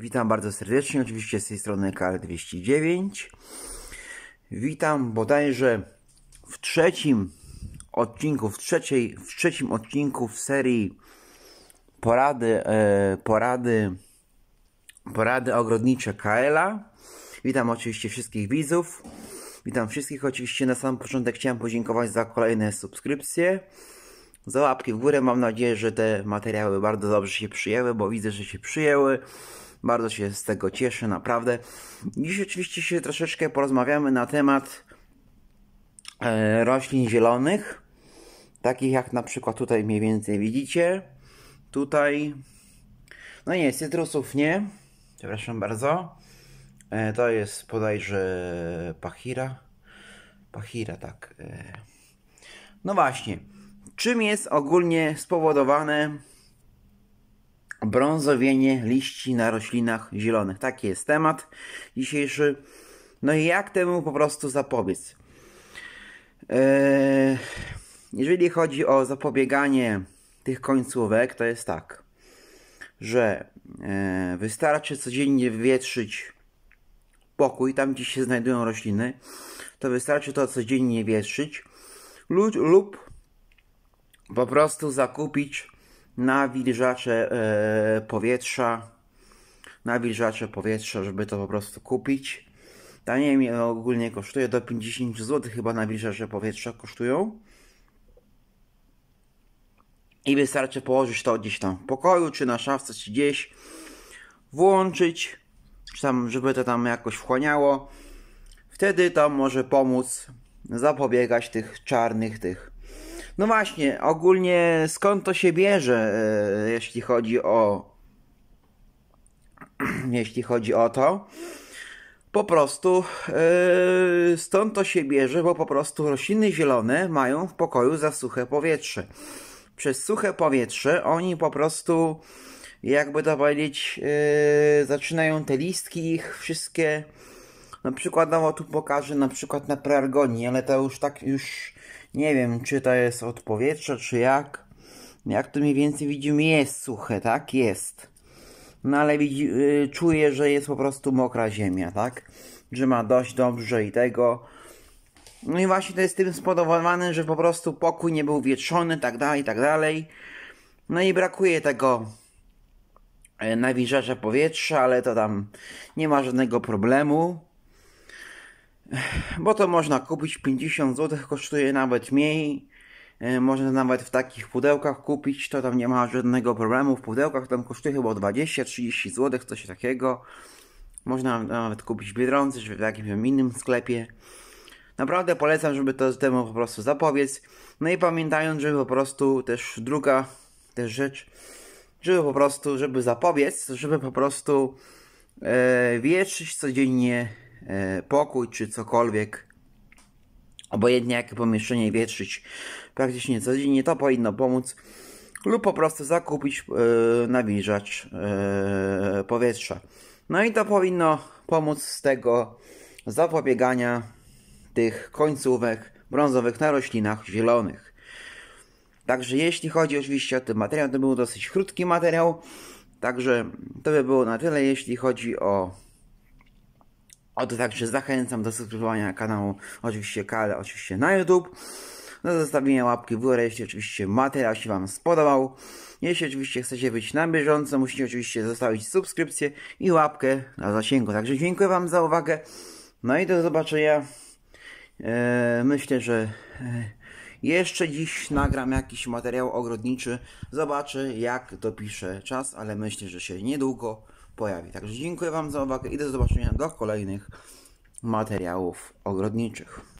Witam bardzo serdecznie, oczywiście z tej strony KL209. Witam bodajże w trzecim odcinku, w, trzeciej, w trzecim odcinku w serii porady, e, porady, porady ogrodnicze KL-a. Witam oczywiście wszystkich widzów. Witam wszystkich. Oczywiście na sam początek chciałem podziękować za kolejne subskrypcje za łapki w górę. Mam nadzieję, że te materiały bardzo dobrze się przyjęły, bo widzę, że się przyjęły. Bardzo się z tego cieszę, naprawdę. Dziś oczywiście się troszeczkę porozmawiamy na temat e, roślin zielonych, takich jak na przykład tutaj mniej więcej widzicie. Tutaj, no nie, cytrusów nie, przepraszam bardzo. E, to jest bodajże pachira. Pachira, tak. E. No właśnie. Czym jest ogólnie spowodowane brązowienie liści na roślinach zielonych? Taki jest temat dzisiejszy. No i jak temu po prostu zapobiec? Eee, jeżeli chodzi o zapobieganie tych końcówek, to jest tak, że e, wystarczy codziennie wywietrzyć pokój, tam gdzie się znajdują rośliny, to wystarczy to codziennie wietrzyć lub, lub po prostu zakupić nawilżacze e, powietrza, nawilżacze powietrza, żeby to po prostu kupić. Taniej ogólnie kosztuje do 50 zł chyba nawilżacze powietrza kosztują. I wystarczy położyć to gdzieś tam w pokoju, czy na szafce, czy gdzieś. Włączyć, czy tam, żeby to tam jakoś wchłaniało. Wtedy to może pomóc zapobiegać tych czarnych, tych no właśnie, ogólnie skąd to się bierze, e, jeśli chodzi o jeśli chodzi o to? Po prostu yy, stąd to się bierze, bo po prostu rośliny zielone mają w pokoju za suche powietrze. Przez suche powietrze oni po prostu, jakby to powiedzieć, yy, zaczynają te listki ich wszystkie. No przykładowo tu pokażę na przykład na preargonii, ale to już tak już nie wiem, czy to jest od powietrza, czy jak. Jak to mniej więcej widzimy, jest suche, tak? Jest. No ale widzi, yy, czuję, że jest po prostu mokra ziemia, tak? Że ma dość dobrze i tego. No i właśnie to jest tym spowodowane, że po prostu pokój nie był wietrzony, tak dalej, tak dalej. No i brakuje tego e, nawilżacza powietrza, ale to tam nie ma żadnego problemu bo to można kupić 50 zł, kosztuje nawet mniej. E, można nawet w takich pudełkach kupić, to tam nie ma żadnego problemu. W pudełkach tam kosztuje chyba 20-30 zł, coś takiego. Można nawet kupić w Biedronce, czy w jakimś innym sklepie. Naprawdę polecam, żeby to temu po prostu zapobiec. No i pamiętając, żeby po prostu też druga też rzecz, żeby po prostu, żeby zapobiec, żeby po prostu e, wietrzyć codziennie pokój czy cokolwiek, obojętnie jakie pomieszczenie wietrzyć praktycznie codziennie, to powinno pomóc lub po prostu zakupić e, nawilżacz e, powietrza. No i to powinno pomóc z tego zapobiegania tych końcówek brązowych na roślinach zielonych. Także jeśli chodzi oczywiście o ten materiał, to był dosyć krótki materiał. Także to by było na tyle, jeśli chodzi o o to także zachęcam do subskrybowania kanału, oczywiście kanale, oczywiście na YouTube, do zostawienia łapki w górę, jeśli oczywiście materiał się Wam spodobał. Jeśli oczywiście chcecie być na bieżąco, musicie oczywiście zostawić subskrypcję i łapkę na zasięgu. Także dziękuję Wam za uwagę. No i do zobaczenia. Eee, myślę, że e, jeszcze dziś nagram jakiś materiał ogrodniczy. Zobaczę jak dopiszę czas, ale myślę, że się niedługo pojawi. Także dziękuję Wam za uwagę i do zobaczenia do kolejnych materiałów ogrodniczych.